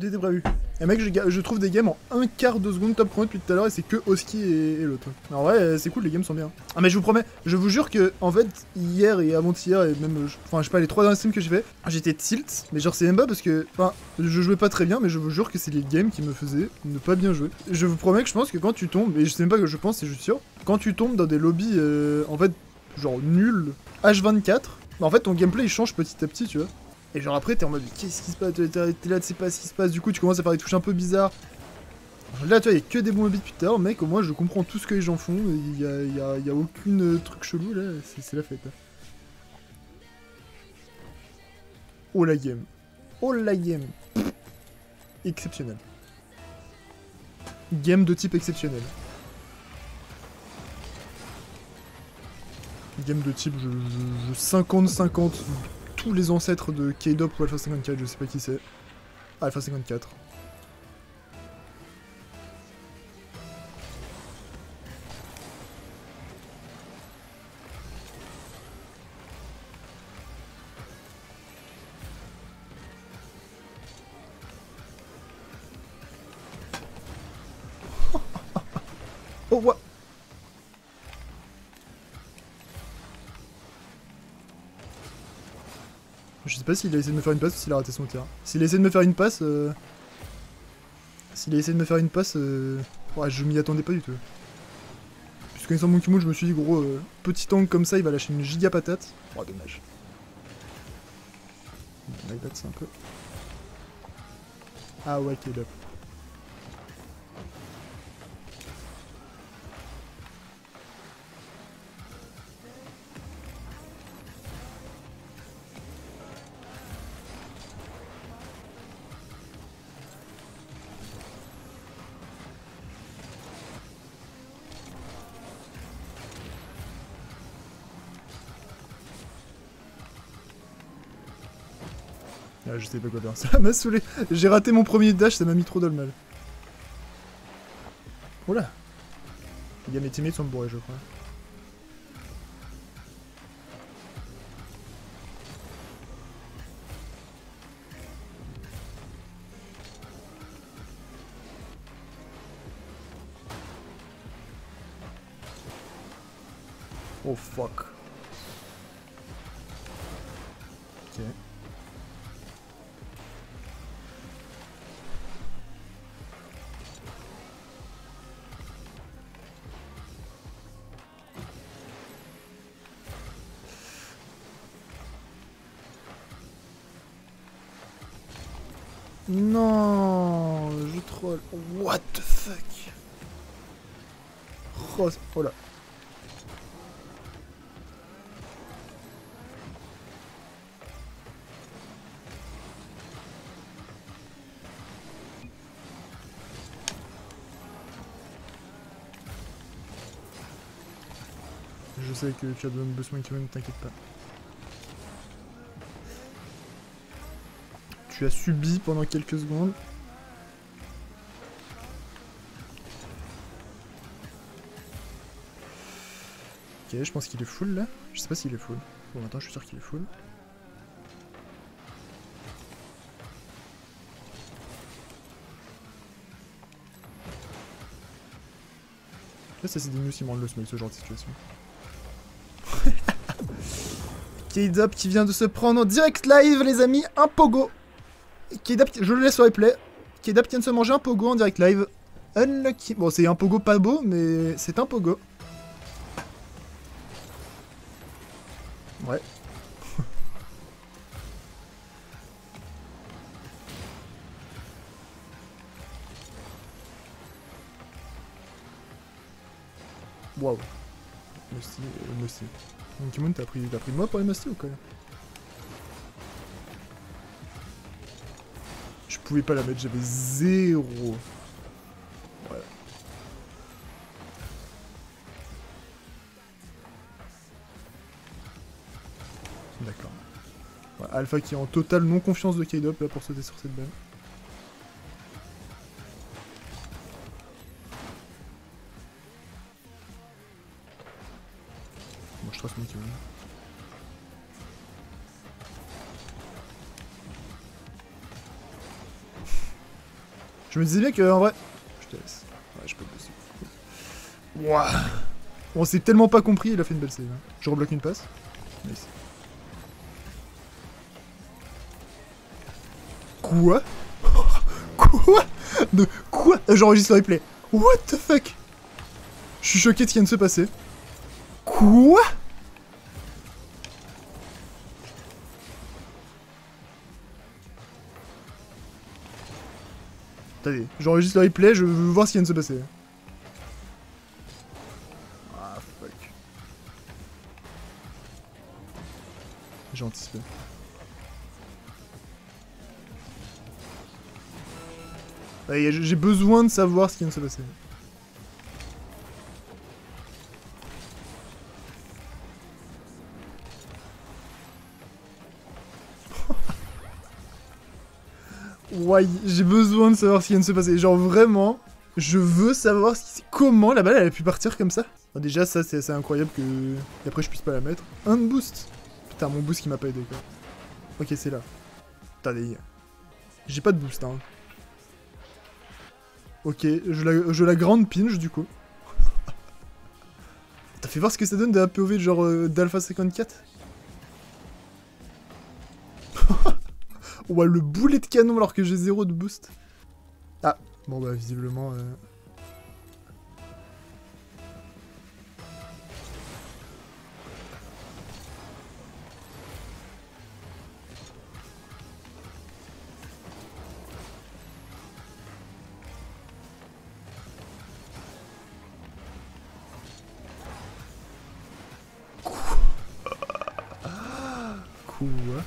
C'était prévu. Et mec, je, je trouve des games en un quart de seconde top chrono depuis tout à l'heure et c'est que Oski et, l'autre. En vrai, euh, c'est cool, les games sont bien. Ah, mais je vous promets, je vous jure que, en fait, hier et avant-hier, et même, enfin, je sais pas, les trois derniers streams que j'ai fait, j'étais tilt, mais genre, c'est même pas parce que, enfin, je jouais pas très bien, mais je vous jure que c'est les games qui me faisaient ne pas bien jouer. Je vous promets que je pense que quand tu tombes, et je sais même pas que je pense, c'est juste sûr, quand tu tombes dans des lobbies, euh, en fait, genre nuls, H24, bah, en fait, ton gameplay il change petit à petit, tu vois. Et genre après, t'es en mode, qu'est-ce qui se passe T'es là, tu sais pas ce qui se passe. Du coup, tu commences à faire des touches un peu bizarres. Là, tu vois, que des bons lobbies depuis tout mec. Au moins, je comprends tout ce que les gens font. Il y a, aucune euh, truc chelou là. C'est la fête. Oh la game. Oh la game. Exceptionnel. Game de type exceptionnel. Game de type, je 50-50 tous les ancêtres de K-Dop ou Alpha 54, je sais pas qui c'est. Alpha 54. oh, what? Je sais pas s'il a essayé de me faire une passe ou s'il a raté son tir. S'il a essayé de me faire une passe... Euh... S'il a essayé de me faire une passe... Euh... Ouais, je m'y attendais pas du tout. Puisque connaissant Monkey Moon, je me suis dit, gros, euh, petit tank comme ça, il va lâcher une giga patate. Oh, dommage. Like that, c'est un peu... Ah ouais, K-Dop. Ah, je sais pas quoi faire. Ça m'a saoulé. J'ai raté mon premier dash, ça m'a mis trop dans le mal. Oula. Il y a mes teammates sont bourrés, je crois. Oh fuck. Non, je troll. What the fuck? Oh, oh là. Je sais que tu as besoin de ne t'inquiète pas. Tu as subi pendant quelques secondes. Ok, je pense qu'il est full là. Je sais pas s'il est full. Bon, attends, je suis sûr qu'il est full. Ça c'est me rendent le ce genre de situation. K-Dop qui vient de se prendre en direct live, les amis, un pogo. K-Dop, je le laisse au replay. K-Dop vient de se manger un pogo en direct live. Unlucky. Bon, c'est un pogo pas beau, mais c'est un pogo. Ouais. Waouh. Musty, euh, Musty. Monkey Moon, t'as pris, t'as pris moi pour les Musty ou quoi? Je pouvais pas la mettre, j'avais zéro. Voilà. D'accord. Alpha qui est en totale non-confiance de K-Dop là pour sauter sur cette balle. Moi je trace Monkey Je me disais bien que en vrai. Je te laisse. Ouais, je peux booster. Ouah. On s'est tellement pas compris, il a fait une belle save. hein. Je rebloque une passe. Nice. Quoi? Quoi? De quoi? J'enregistre le replay. What the fuck? Je suis choqué de ce qui vient de se passer. Quoi? Attendez, j'enregistre le replay, je veux voir ce qui vient de se passer. Ah, fuck. J'ai anticipé. J'ai besoin de savoir ce qui vient de se passer. Ouais, j'ai besoin de savoir ce qui vient de se passer. Genre vraiment, je veux savoir comment la balle elle a pu partir comme ça. Déjà, ça c'est assez incroyable que. Et après, je puisse pas la mettre. Un boost. Putain, mon boost qui m'a pas aidé quoi. Ok, c'est là. Attendez. J'ai pas de boost hein. Ok, je la, je la grande pinch du coup. T'as fait voir ce que ça donne de la POV genre euh, d'Alpha 54 Ouais, le boulet de canon alors que j'ai zéro de boost. Ah, bon bah visiblement... euh, Quoi?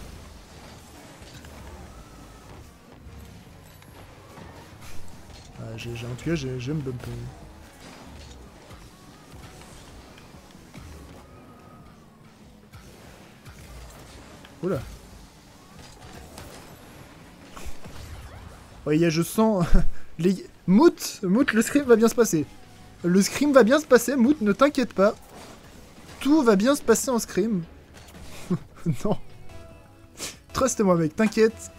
J'ai, en tout cas, j'ai- j'aime bumper. Oula. Ouais, y je sens... les... Moot Moot, le scrim va bien se passer. Le scrim va bien se passer, Moot, ne t'inquiète pas. Tout va bien se passer en scrim. non. Trust-moi, mec, t'inquiète.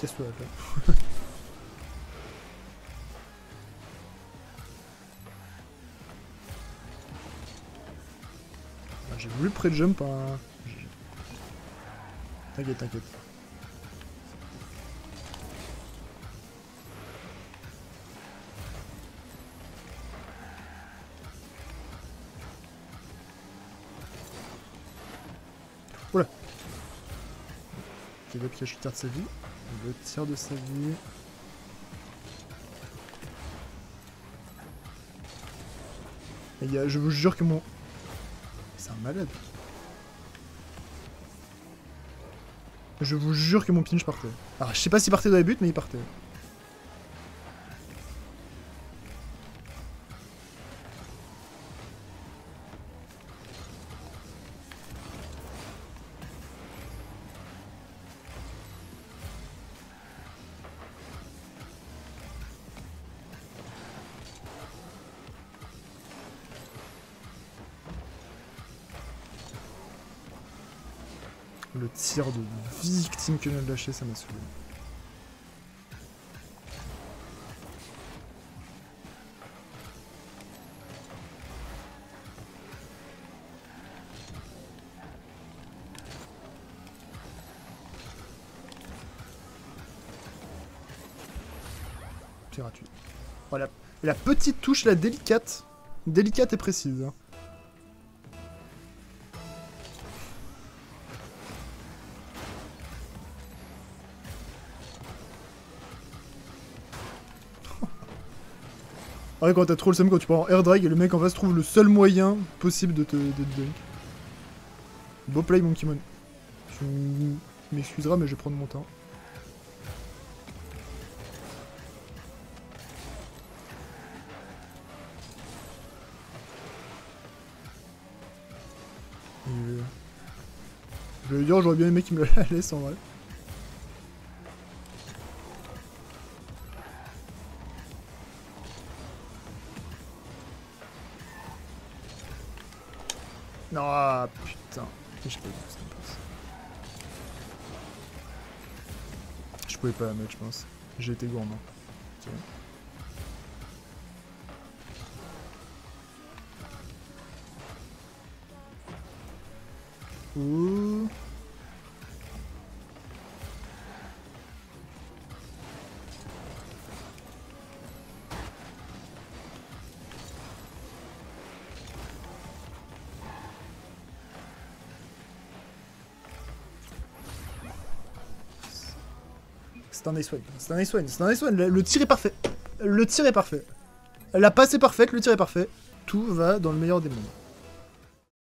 Casse-toi là. Ah, J'ai voulu pré-jump un... T'inquiète, t'inquiète. Oula le piège tir de sa vie. Le tir de sa vie. Y a- je vous jure que mon... C'est un malade. Je vous jure que mon pinch partait. Alors, je sais pas s'il partait dans les buts, mais il partait. Le tir de victime que vient de lâcher, ça m'a saoulé. Voilà. Et la petite touche, la délicate. Délicate et précise. Ouais, quand t'as trop le seum, quand tu prends en air drag et le mec en face trouve le seul moyen possible de te, de dunk. Beau play, mon Kimon. Tu m'excuseras, mais je vais prendre mon temps. Euh, Je vais dire, j'aurais bien aimé qu'il me la laisse en vrai. Ah, putain. Je passe. Je pouvais pas la mettre, je pense. J'ai été gourmand. Ouh. C'est un nice one, c'est un one, c'est un one. Le, le tir est parfait. Le tir est parfait. La passe est parfaite, le tir est parfait. Tout va dans le meilleur des mondes.